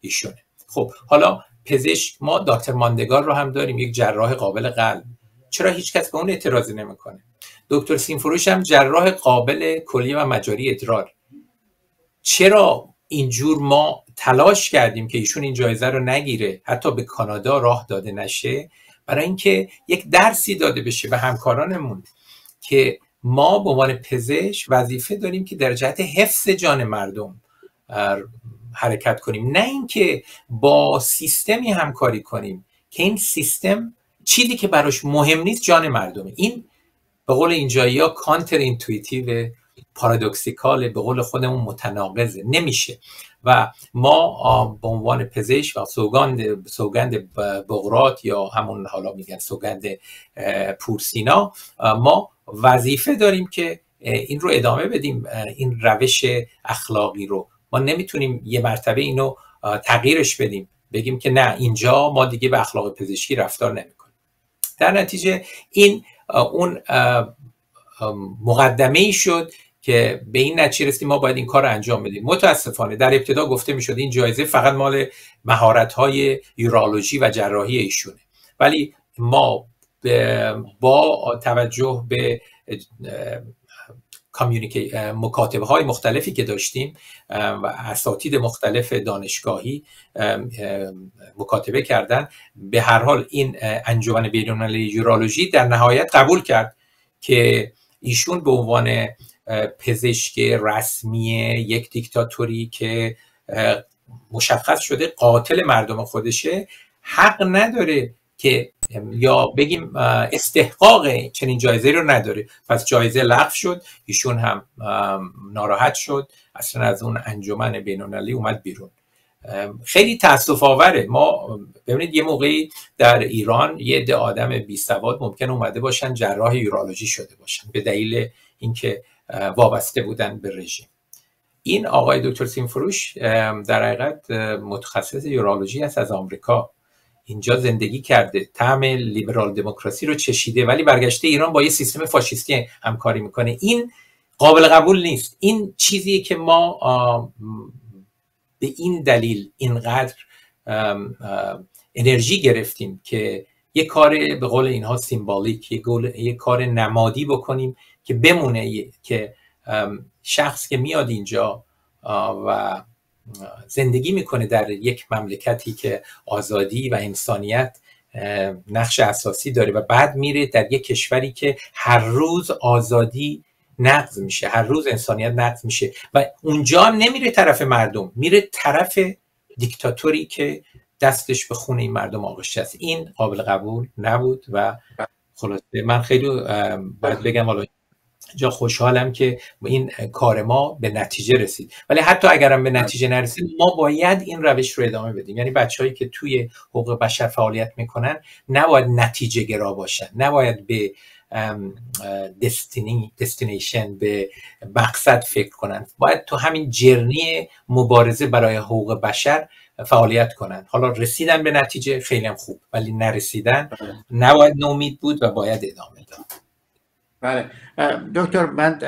[SPEAKER 3] ایشونه. خب حالا پزشک ما دکتر ماندگار رو هم داریم یک جراح قابل قلب. چرا هیچ کس به اون اعتراضی نمی‌کنه؟ دکتر سینفروش هم جراح قابل کلیه و مجاری ادرار. چرا اینجور ما تلاش کردیم که ایشون این جایزه رو نگیره حتی به کانادا راه داده نشه؟ برای اینکه یک درسی داده بشه به همکارانمون که ما به عنوان پزشک وظیفه داریم که در جهت حفظ جان مردم حرکت کنیم. نه اینکه با سیستمی همکاری کنیم که این سیستم چیزی که براش مهم نیست جان مردمه. این به قول اینجایی ها counterintuitive paradoxical به قول خودمون متناقضه. نمیشه. و ما به عنوان پزشک و سوگند سوگند بغرات یا همون حالا میگن سوگند پورسینا ما وظیفه داریم که این رو ادامه بدیم این روش اخلاقی رو. ما نمی‌تونیم یه مرتبه اینو تغییرش بدیم. بگیم که نه اینجا ما دیگه به اخلاق پزشکی رفتار نمی‌کنیم. در نتیجه این اون مقدمه ای شد که به این نتیجه رسیدیم ما باید این کار رو انجام بدیم. متاسفانه در ابتدا گفته می‌شد این جایزه فقط مال مهارت های یورولوژی و جراحی ایشونه. ولی ما با توجه به مکاتبه های مختلفی که داشتیم و اساتید مختلف دانشگاهی مکاتبه کردن. به هر حال این انجمن بینالمللی یورولوژی در نهایت قبول کرد که ایشون به عنوان پزشک رسمی یک دیکتاتوری که مشخص شده قاتل مردم خودشه حق نداره که یا بگیم استحقاق چنین جایزه رو نداره. پس جایزه لغو شد ایشون هم ناراحت شد. اصلا از اون انجمن بینالمللی اومد بیرون. خیلی تاسف آوره ما ببینید یه موقعی در ایران یه عده آدم بی سواد ممکن اومده باشن جراح یورولوژی شده باشن به دلیل اینکه وابسته بودن به رژیم. این آقای دکتر سیمفروش در حقیقت متخصص یورولوژی است از آمریکا. اینجا زندگی کرده. طعم لیبرال دموکراسی رو چشیده ولی برگشته ایران با یه سیستم فاشیستی همکاری می‌کنه. این قابل قبول نیست. این چیزیه که ما به این دلیل اینقدر انرژی گرفتیم که یه کار به قول اینها سیمبالیک یه, یه کار نمادی بکنیم که بمونه که شخص که میاد اینجا و زندگی می‌کنه در یک مملکتی که آزادی و انسانیت نقش اساسی داره و بعد میره در یک کشوری که هر روز آزادی نقض میشه هر روز انسانیت نقض میشه و اونجا هم نمیره طرف مردم میره طرف دیکتاتوری که دستش به خون این مردم آغشته است. این قابل قبول نبود و خلاصه من خیلی باید بگم حالا جا خوشحالم که این کار ما به نتیجه رسید. ولی حتی اگرم به نتیجه نرسید ما باید این روش رو ادامه بدیم. یعنی بچههایی که توی حقوق بشر فعالیت می‌کنن نباید نتیجه گرا باشن. نباید به دستینی دستینیشن به مقصد فکر کنن. باید تو همین جرنی مبارزه برای حقوق بشر فعالیت کنن. حالا رسیدن به نتیجه خیلی هم خوب ولی نرسیدن نباید نومید بود و باید ادامه داد.
[SPEAKER 1] بله. دکتر من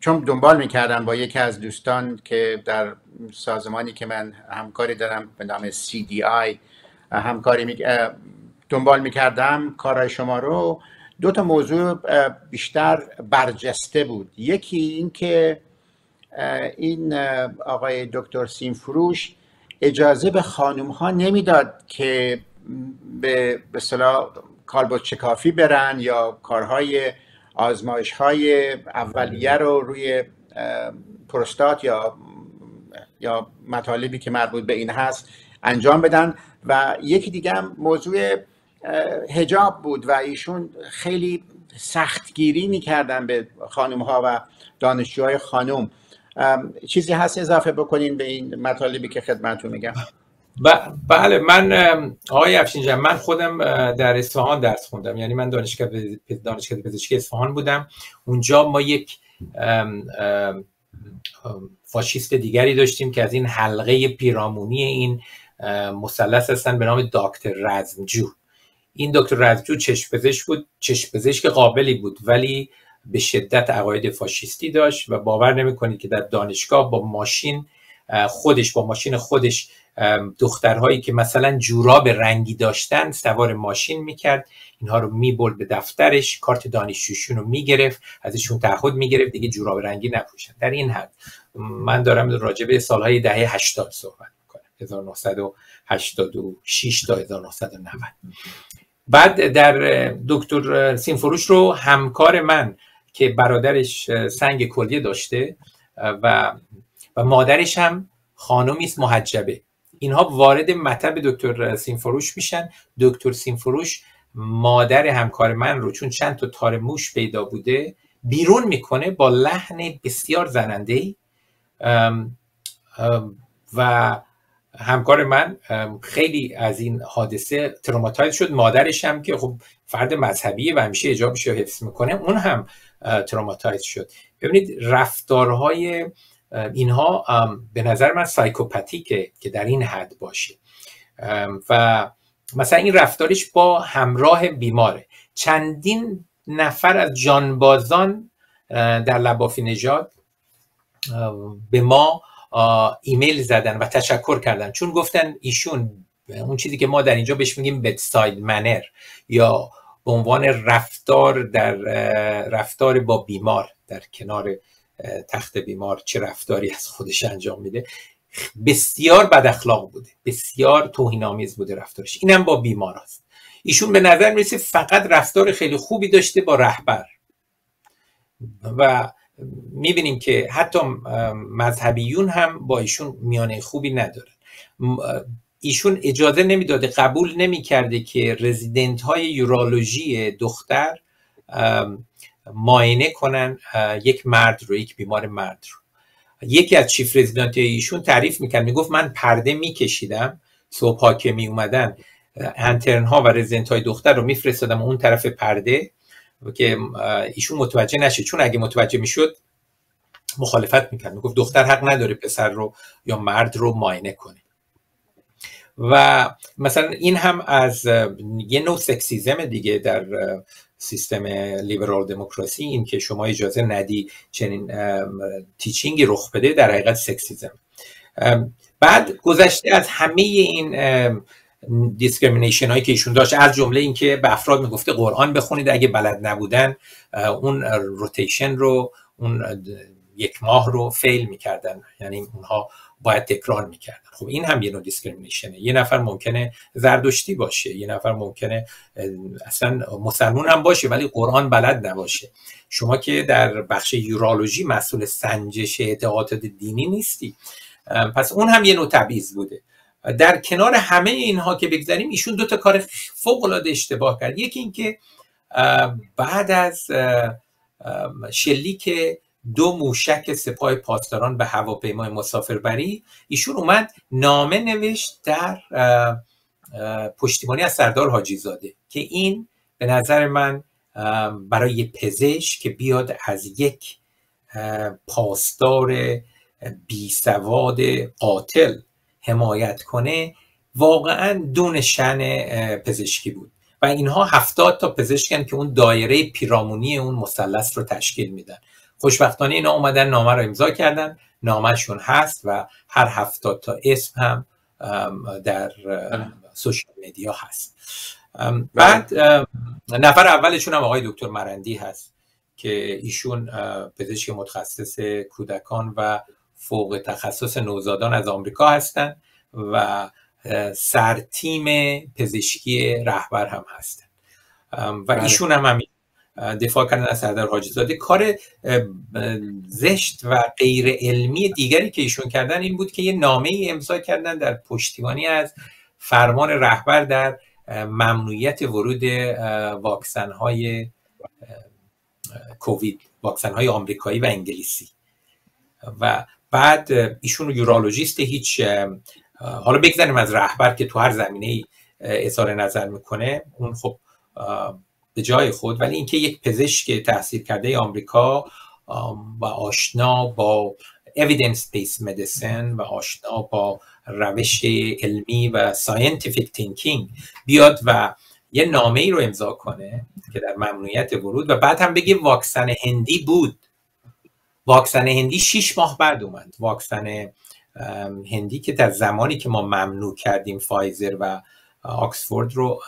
[SPEAKER 1] چون دنبال می‌کردم با یکی از دوستان که در سازمانی که من همکاری دارم به نام CDI همکاری می... دنبال می‌کردم کارهای شما رو. دو تا موضوع بیشتر برجسته بود. یکی این که این آقای دکتر سیمفروش اجازه به خانوم ها نمی‌داد که به اصطلاح کالبوت چکافی برن یا کارهای آزمایش های اولیه رو روی پروستات یا یا مطالبی که مربوط به این هست انجام بدن و یکی دیگه هم موضوع هجاب بود و ایشون خیلی سختگیری می‌کردن به خانم ها و دانشجوهای خانم. چیزی هست اضافه بکنین به این مطالبی که خدمتتون میگم.
[SPEAKER 3] بله من آقای افشین من خودم در اصفهان درس خوندم. یعنی من دانشگاه دانشگاه پزشکی اصفهان بودم. اونجا ما یک فاشیست دیگری داشتیم که از این حلقه پیرامونی این مثلث هستن به نام دکتر رزمجو. این دکتر رزمجو چشم پزشک بود چشم پزشک قابلی بود ولی به شدت عقاید فاشیستی داشت و باور نمی‌کنید که در دانشگاه با ماشین خودش با ماشین خودش دخترهایی که مثلا جوراب رنگی داشتن سوار ماشین می‌کرد. اینها رو می‌برد به دفترش کارت دانشجوشون رو می‌گرفت ازشون تعهد می‌گرفت دیگه جوراب رنگی نپوشن. در این حد من دارم راجع به سالهای دهه 80 صحبت می‌کنم. 1986 تا 1990 بعد در دکتر سینفروش رو همکار من که برادرش سنگ کلیه داشته و مادرش هم خانمی است محجبه. اینها وارد مطب دکتر سینفروش میشن. دکتر سینفروش مادر همکار من رو چون چند تا تار موش پیدا بوده بیرون می‌کنه با لحن بسیار زننده ای و همکار من خیلی از این حادثه traumatize شد. مادرش هم که خب فرد مذهبیه و همیشه حجابش رو حفظ می‌کنه اون هم traumatize شد. ببینید رفتارهای اینها به نظر من psychopathic ه که در این حد باشه. و مثلا این رفتارش با همراه بیماره. چندین نفر از جانبازان در لبافی نژاد به ما ایمیل زدن و تشکر کردن. چون گفتن ایشون اون چیزی که ما در اینجا بهش میگیم بدساید منر یا به عنوان رفتار در رفتار با بیمار در کنار تخت بیمار چه رفتاری از خودش انجام میده. بسیار بد اخلاق بوده. بسیار توهین آمیز بوده رفتارش. اینم با بیمار است ایشون به نظر می‌رسه فقط رفتار خیلی خوبی داشته با رهبر. و می‌بینیم که حتی مذهبیون هم با ایشون میانه خوبی ندارن. ایشون اجازه نمی‌داده قبول نمی‌کرده که رزیدنت های یورولوژی دختر معاینه کنن یک مرد رو یک بیمار مرد رو. یکی از چیف رزیدنت ایشون تعریف می‌کرد می‌گفت من پرده میکشیدم صبح که می اومدن انترن ها و رزیدنت های دختر رو میفرستادم اون طرف پرده که ایشون متوجه نشه. چون اگه متوجه می‌شد مخالفت می‌کرد. می‌گفت دختر حق نداره پسر رو یا مرد رو معاینه کنه. و مثلا این هم از یه نوع سکسیزم دیگه در سیستم لیبرال دموکراسی این که شما اجازه ندی چنین تیچینگی رخ بده در حقیقت سکسیزم. بعد گذشته از همه این discrimination هایی که ایشون داشت از جمله اینکه به افراد می‌گفته قرآن بخونید اگه بلد نبودن اون rotation رو اون یک ماه رو fail می‌کردن. یعنی اونها باید تکرار می‌کردن. خب این هم یه نوع discrimination ه یه نفر ممکنه زردشتی باشه یه نفر ممکنه اصلا مسلمون هم باشه ولی قرآن بلد نباشه. شما که در بخش urology مسئول سنجش اعتقادات دینی نیستی. پس اون هم یه نوع تبعیض بوده. در کنار همه اینها که بگذاریم ایشون دو تا کار فوق العاده اشتباه کرد. یکی اینکه بعد از شلیک دو موشک سپاه پاسداران به هواپیمای مسافربری. ایشون اومد نامه نوشت در پشتیبانی از سردار حاجی زاده که این به نظر من برای پزشک که بیاد از یک پاسدار بی سواد قاتل حمایت کنه واقعا دون شن پزشکی بود. و اینها هفتاد تا پزشکن که اون دایره پیرامونی اون مثلث رو تشکیل میدن. خوشبختانه اینا اومدن نامه رو امضا کردن. نامهشون هست و هر هفتاد تا اسم هم در سوشیال مدیا هست. بعد نفر اولشون هم آقای دکتر مرندی هست که ایشون پزشک متخصص کودکان و فوق تخصص نوزادان از آمریکا هستن و سرتیم پزشکی رهبر هم هستن. و بله. ایشون هم همین دفاع کردن از سردار حاجی زاده کار زشت و غیر علمی دیگری که ایشون کردن این بود که یه نامه ای امضا کردن در پشتیبانی از فرمان رهبر در ممنوعیت ورود واکسن های کووید واکسن های آمریکایی و انگلیسی. و بعد ایشون یورولوژیست هیچ حالا بگذاریم از رهبر که تو هر زمینه ای اظهار نظر می‌کنه. اون خب به جای خود ولی اینکه یک پزشک تحصیل کرده آمریکا و آشنا با evidence based medicine و آشنا با روش علمی و scientific thinking بیاد و یه نامه ای رو امضا کنه که در ممنوعیت ورود. و بعد هم بگه واکسن هندی بود. واکسن هندی شیش ماه بعد اومد. واکسن هندی که در زمانی که ما ممنوع کردیم فایزر و آکسفورد رو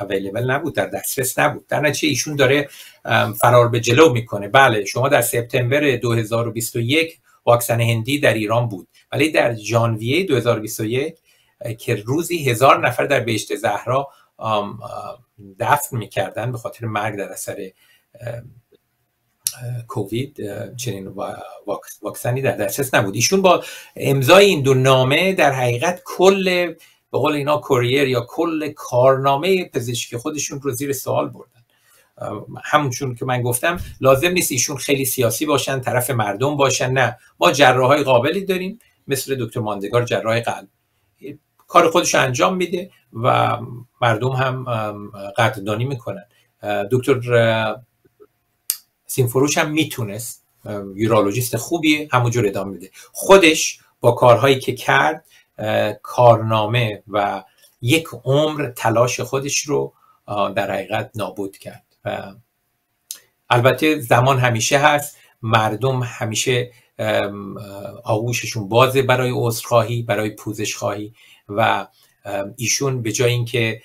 [SPEAKER 3] اویلیبل نبود در دسترس نبود. در نتیجه ایشون داره فرار به جلو می‌کنه. بله شما در سپتامبر 2021 واکسن هندی در ایران بود. ولی در ژانویه 2021 که روزی هزار نفر در بهشت زهرا دفن می‌کردن به خاطر مرگ در اثر کووید چنین واکسنی در دسترس نبود. ایشون با امضای این دو نامه در حقیقت کل به قول اینا کوریر یا کل کارنامه پزشکی خودشون رو زیر سوال بردن. همونچون که من گفتم لازم نیست ایشون خیلی سیاسی باشن طرف مردم باشن نه. ما جراحای قابلی داریم مثل دکتر ماندگار جراح قلب. کار خودش انجام میده و مردم هم قدردانی می‌کنن. دکتر سینفروش هم می‌تونست. یورولوژیست خوبی همونجور ادامه میده. خودش با کارهایی که کرد کارنامه و یک عمر تلاش خودش رو در حقیقت نابود کرد. و البته زمان همیشه هست مردم همیشه آغوششون بازه برای عذرخواهی برای پوزش خواهی و ایشون به جای اینکه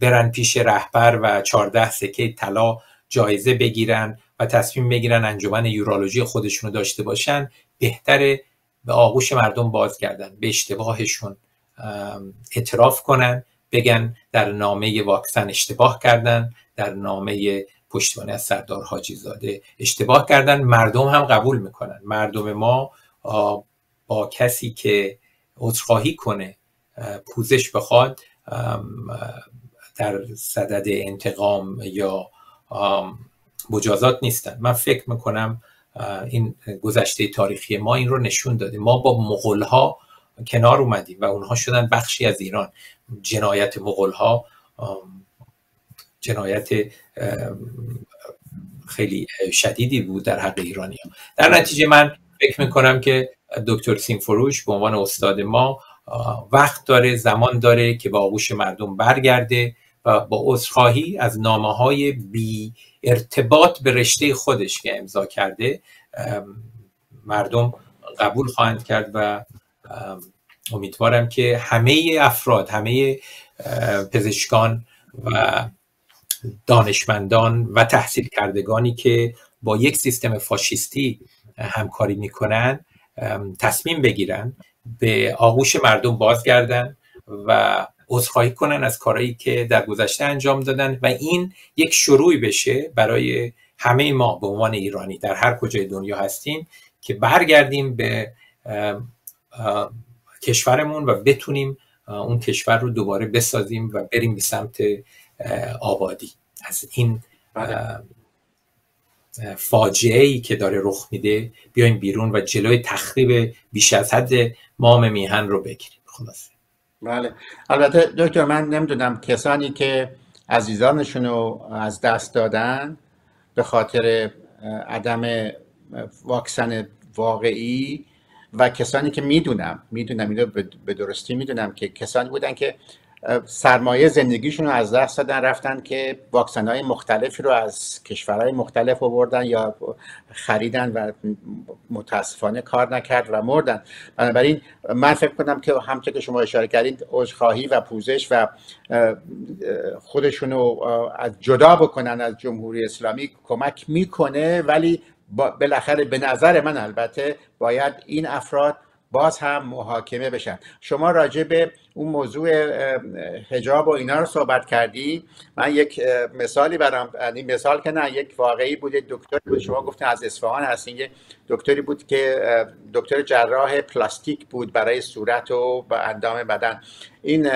[SPEAKER 3] برن پیش رهبر و 14 سکه طلا جایزه بگیرن و تصمیم بگیرن انجمن یورولوژی خودشون رو داشته باشن بهتره به آغوش مردم بازگردن به اشتباهشون اعتراف کنن بگن در نامه واکسن اشتباه کردن در نامه پشتیبانی از سردار حاجی زاده اشتباه کردن. مردم هم قبول می‌کنن. مردم ما با کسی که عذرخواهی کنه پوزش بخواد در صدد انتقام یا مجازات نیستن. من فکر می‌کنم این گذشته تاریخی ما این رو نشون داده ما با مغول ها کنار اومدیم و اونها شدن بخشی از ایران جنایت مغول ها جنایت خیلی شدیدی بود در حق ایرانی ها. در نتیجه من فکر می‌کنم که دکتر سینفروش به عنوان استاد ما وقت داره زمان داره که با آغوش مردم برگرده و با عذرخواهی از نامه های بی ارتباط به رشته خودش که امضا کرده مردم قبول خواهند کرد و امیدوارم که همه افراد همه پزشکان و دانشمندان و تحصیل کردگانی که با یک سیستم فاشیستی همکاری می‌کنن تصمیم بگیرن به آغوش مردم بازگردن و عذرخواهی کنن از کارهایی که در گذشته انجام دادن و این یک شروعی بشه برای همه ما به عنوان ایرانی. در هر کجای دنیا هستیم که برگردیم به کشورمون و بتونیم اون کشور رو دوباره بسازیم و بریم به سمت آبادی. از این بله. فاجعه ای که داره رخ میده بیایم بیرون و جلوی تخریب بیش از حد مام میهن رو بگیریم. خلاصه.
[SPEAKER 1] بله. البته دکتر من نمی‌دونم کسانی که عزیزانشون رو از دست دادن به خاطر عدم واکسن واقعی و کسانی که می‌دونم می‌دونم اینو به درستی می‌دونم که کسانی بودن که سرمایه زندگیشون رو از دست دادن رفتن که واکسن های مختلفی رو از کشورهای مختلف آوردن یا خریدن و متاسفانه کار نکرد و مردن. بنابراین من فکر کنم که همچه که شما اشاره کردید عذرخواهی و پوزش و خودشون رو جدا بکنن از جمهوری اسلامی کمک می‌کنه ولی بالاخره به نظر من البته باید این افراد باز هم محاکمه بشن. شما راجع به اون موضوع هجاب و اینا رو صحبت کردی؟ من یک مثالی برام این مثال که نه یک واقعی بوده دکتر بود. شما گفتین از اصفهان هستین. یک دکتری بود که دکتر جراح پلاستیک بود برای صورت و اندام بدن. این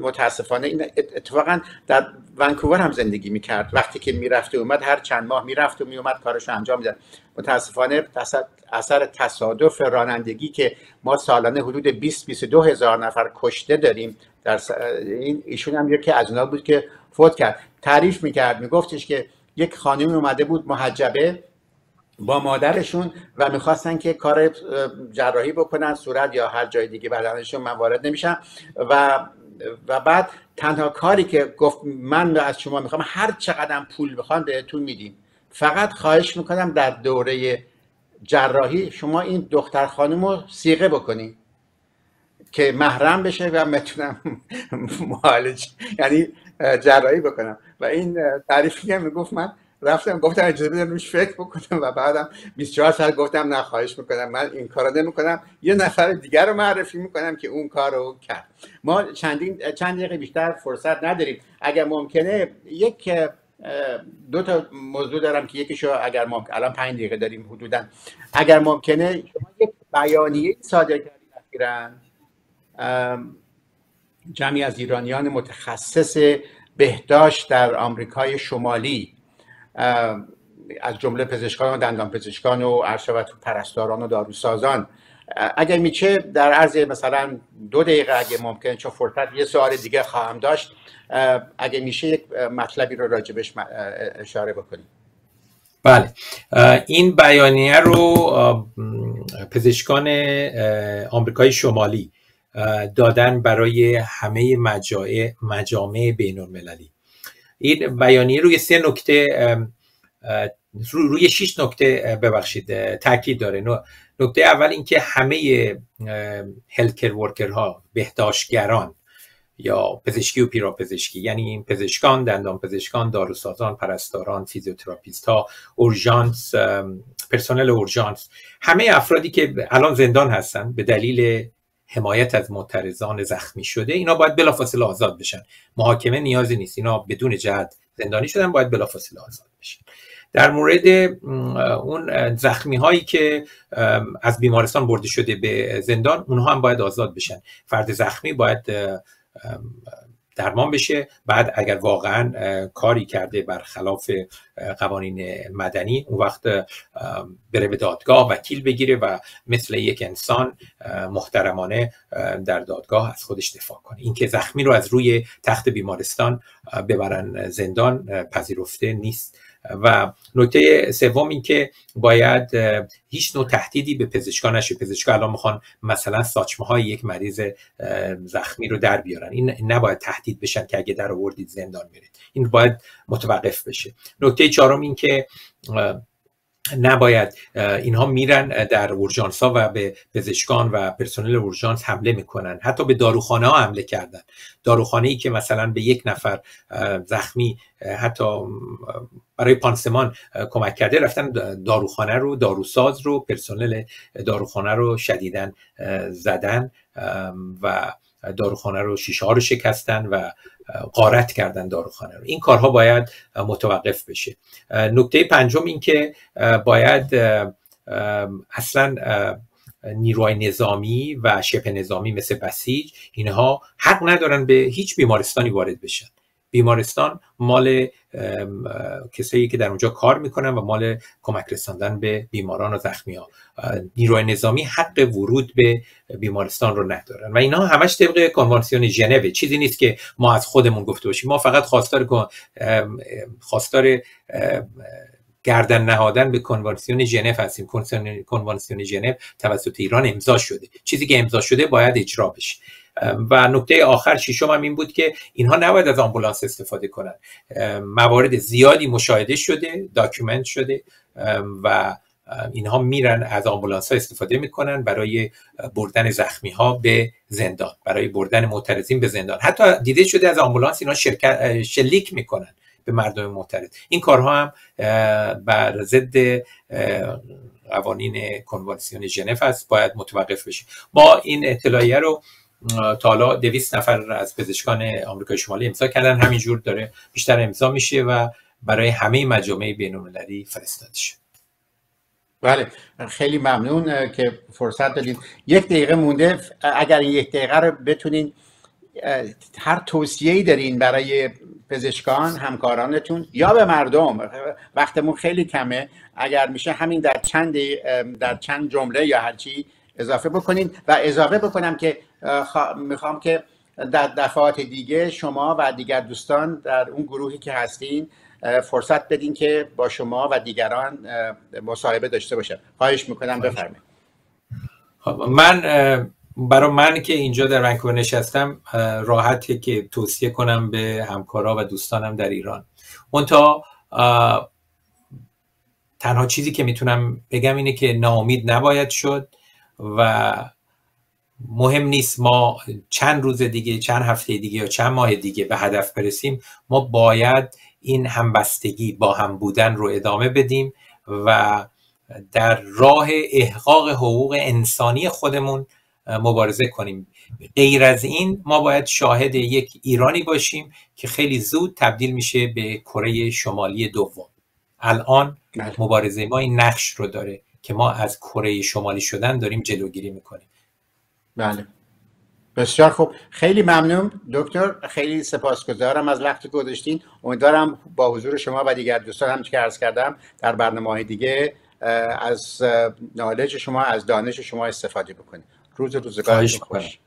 [SPEAKER 1] متاسفانه این اتفاقا در ونکوور هم زندگی می‌کرد. وقتی که می‌رفت و اومد هر چند ماه می‌رفت و میومد کارش انجام می‌داد. متاسفانه اثر تصادف رانندگی که ما سالانه حدود 20 22 هزار نفر کشته داریم در این ایشون هم یکی از اونا بود که فوت کرد. تعریف می‌کرد میگفتش که یک خانمی اومده بود محجبه با مادرشون و می‌خواستن که کار جراحی بکنن صورت یا هر جای دیگه بدنشون من وارد نمیشم و و بعد تنها کاری که گفت من از شما می‌خوام هر چقدر پول بخوام بهتون میدیم. فقط خواهش می‌کنم در دوره جراحی شما این دختر خانم رو سیغه بکنید که محرم بشه و می‌تونم معالج یعنی جراحی بکنم. و این تعریفی که می‌گفت من رفتم گفتم اجازه بدم روش فکر بکنم و بعدم 24 ساعت گفتم نه خواهش می‌کنم. من این کارو نمی‌کنم. یه نفر دیگر رو معرفی می‌کنم که اون کار رو کرد. ما چندین چند دقیقه بیشتر فرصت نداریم. اگر ممکنه یک دو تا موضوع دارم که یکیشو اگر ممکن الان پنج دقیقه داریم حدودا. اگر ممکنه شما یک بیانیه صادر کردید اخیرا جمعی از ایرانیان متخصص بهداشت در آمریکای شمالی. از جمله پزشکان و دندان پزشکان و عرشبت پرستاران و داروسازان. اگر میشه در عرض مثلا دو دقیقه اگه ممکن چون فرصت یه سوال دیگه خواهم داشت اگه میشه یک مطلبی رو راجبش اشاره بکنیم.
[SPEAKER 3] بله. این بیانیه رو پزشکان آمریکای شمالی دادن برای همه مجامع بین المللی این بیانیه روی سه نکته روی شش نکته ببخشید تاکید داره. نکته اول اینکه همه healthcare worker ها بهداشتگران یا پزشکی و پیراپزشکی یعنی این پزشکان دندان پزشکان داروسازان پرستاران فیزیوتراپیست ها اورژانس پرسنل اورژانس همه افرادی که الان زندان هستن به دلیل حمایت از معترضان زخمی شده اینا باید بلافاصله آزاد بشن. محاکمه نیازی نیست. اینا بدون جهت زندانی شدن باید بلافاصله آزاد بشن در مورد اون زخمی هایی که از بیمارستان برده شده به زندان اونها هم باید آزاد بشن. فرد زخمی باید درمان بشه. بعد اگر واقعا کاری کرده برخلاف قوانین مدنی اون وقت بره به دادگاه وکیل بگیره و مثل یک انسان محترمانه در دادگاه از خودش دفاع کنه. اینکه زخمی رو از روی تخت بیمارستان ببرن زندان پذیرفته نیست. و نکته سوم این که باید هیچ نوع تهدیدی به پزشکان نشه. پزشکان الان می‌خوان مثلا ساچمه های یک مریض زخمی رو در بیارن. این نباید تهدید بشن که اگه در آوردید زندان میرید. این باید متوقف بشه. نکته چهارم این که نباید اینها میرن در اورژانس ها و به پزشکان و پرسنل اورژانس حمله می‌کنن. حتی به داروخانه ها حمله کردن. داروخانه ای که مثلا به یک نفر زخمی حتی برای پانسمان کمک کرده رفتن داروخانه رو داروساز رو پرسنل داروخانه رو شدیدن زدن و داروخانه رو شیشه ها رو شکستن و قارت کردن داروخانه رو. این کارها باید متوقف بشه. نکته پنجم این که باید اصلا نیروهای نظامی و شبه نظامی مثل بسیج اینها حق ندارن به هیچ بیمارستانی وارد بشن. بیمارستان مال کسایی که در اونجا کار می‌کنن و مال کمک رساندن به بیماران و زخمی ها. نیروی نظامی حق ورود به بیمارستان رو ندارن و اینا همش طبق کنوانسیون ژنو چیزی نیست که ما از خودمون گفته باشیم. ما فقط خواستار خواستار گردن نهادن به کنوانسیون ژنو هستیم. کنوانسیون ژنو توسط ایران امضا شده. چیزی که امضا شده باید اجرا بشه. و نکته آخر ششم هم این بود که اینها نباید از آمبولانس استفاده کنند موارد زیادی مشاهده شده document شده و اینها میرن از آمبولانس ها استفاده می‌کنن برای بردن زخمی ها به زندان برای بردن معترضین به زندان. حتی دیده شده از آمبولانس اینها شلیک شلیک می‌کنن به مردم معترض. این کارها هم بر ضد قوانین کنوانسیون ژنو است باید متوقف بشه. ما این اطلاعیه رو تا حالا دویست نفر از پزشکان آمریکای شمالی امضا کردن. همینجور داره بیشتر امضا میشه و برای همه مجامع بین‌المللی فرستاده شد.
[SPEAKER 1] بله خیلی ممنون که فرصت دادین یک دقیقه مونده. اگر این یک دقیقه رو بتونین هر توصیه دارین برای پزشکان همکارانتون یا به مردم وقتمون خیلی کمه. اگر میشه همین در چند در چند جمله یا هرچی اضافه بکنین و اضافه بکنم که می‌خوام که در دفعات دیگه شما و دیگر دوستان در اون گروهی که هستین فرصت بدین که با شما و دیگران مصاحبه داشته باشم. خواهش می‌کنم بفرمایید.
[SPEAKER 3] خب، من برای من که اینجا در ونکوور نشستم راحته که توصیه کنم به همکارا و دوستانم در ایران. منتها تنها چیزی که می‌تونم بگم اینه که ناامید نباید شد. و مهم نیست ما چند روز دیگه چند هفته دیگه یا چند ماه دیگه به هدف برسیم ما باید این همبستگی با هم بودن رو ادامه بدیم و در راه احقاق حقوق انسانی خودمون مبارزه کنیم. غیر از این ما باید شاهد یک ایرانی باشیم که خیلی زود تبدیل میشه به کره شمالی دوم. الان بله. مبارزه ما این نقش رو داره. که ما از کره شمالی شدن داریم جلوگیری می‌کنیم.
[SPEAKER 1] بله. بسیار خوب. خیلی ممنون. دکتر خیلی سپاسگزارم از وقت گذاشتین. امیدوارم با حضور شما و دیگر دوستان هم که عرض کردم در برنامه دیگه از نالج شما از دانش شما استفاده بکنیم روز روزگار خوش.